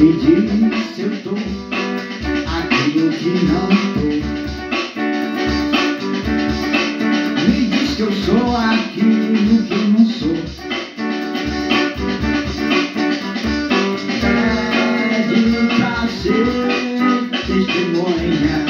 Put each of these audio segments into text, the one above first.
Me diz se eu tô aqui ou que não tô Me diz que eu sou aquilo que eu não sou. Pede pra ser testemunha.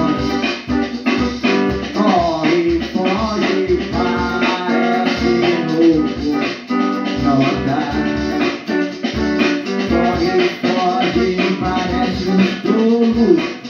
Hum.